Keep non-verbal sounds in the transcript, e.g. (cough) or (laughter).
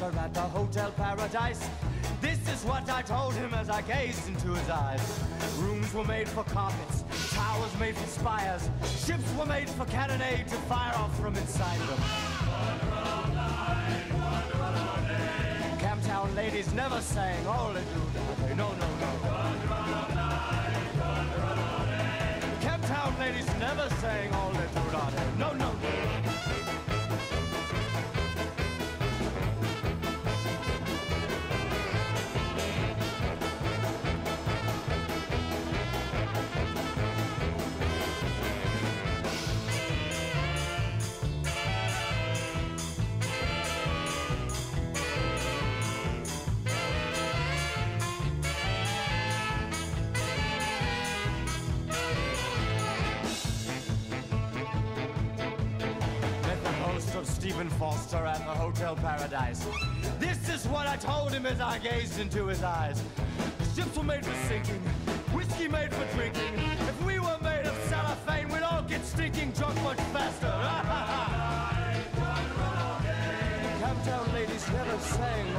Foster at the Hotel Paradise. This is what I told him as I gazed into his eyes. Rooms were made for carpets, towers made for spires, ships were made for cannonade to fire off from inside them. Camptown ladies never sang oh, all they do. No, no, no. Camptown ladies never sang oh, all they do. Stephen Foster at the Hotel Paradise. This is what I told him as I gazed into his eyes. Ships were made for sinking, whiskey made for drinking. If we were made of cellophane, we'd all get stinking drunk much faster. (laughs) Camptown ladies never sang